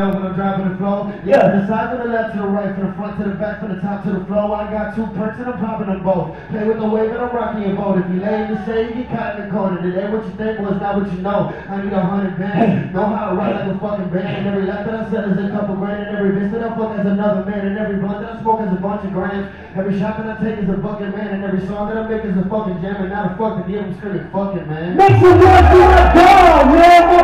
I'm driving the flow. Yeah, the side, to the left, to the right, from the front to the back, from the top to the flow. I got two perks and I'm popping them both. Play with the wave and I'm rocking your boat. If you lay in the shade, you get caught in the corner. It ain't what you think was, not what you know. I need a hundred bands. Know how to ride like a fucking band. And every lap that I set is a couple grand. And every bitch that I fuck is another man. And every blunt that I smoke is a bunch of grams. Every shot that I take is a fucking man. And every song that I make is a fucking jam. And now the fucking deal, I'm screaming fucking man. Make some noise for my dog, man.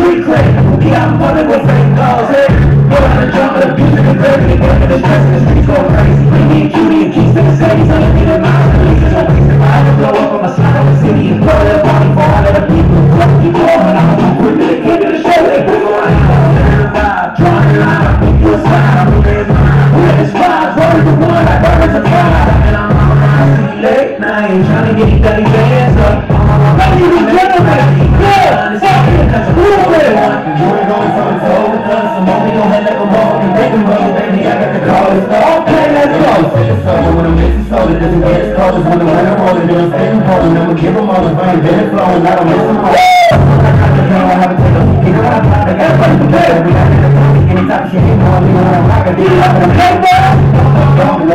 in the street we in public with fake calls, hey, go out and jump with the music and gravity, working the stress in the streets go crazy, me and cutie and keys to the cities, I look at the miles, the leases, no place to ride, and blow up on my side of the city, and blow that party for all of the people, fuck you going, I'm too quick to the kid to the show, they bring on out, drawing a line, I think you a slide, I'm moving mine, we're the squad, birds of one, like birds of five, and I'm on my city late night, trying to get these dirty when I'm I'm I'm the flowing, I got the girl, I have to take a peek, I got I got a bunch of we got the topic, anytime she ain't on me, when I'm like a I'm gonna hey, boy! Don't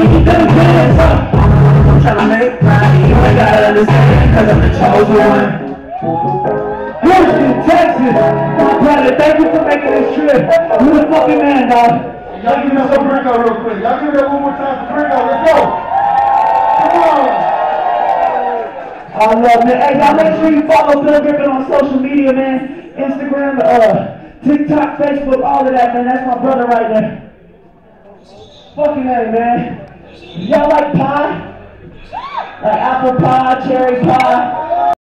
night, trying to get you to the dance, up, I'm trying to make money, you ain't gotta understand, cause I'm the chosen one. Houston, Texas. My brother, thank you for making this trip. You the fucking man, dog. Y'all give me some Gringo real quick. Y'all give me that one more time for Gringo. Let's go. Come on. I love it. Hey, y'all make sure you follow Bill Grippin on social media, man. Instagram, uh, TikTok, Facebook, all of that, man. That's my brother right there. Fucking A, man. Y'all like pie? Like apple pie, cherry pie,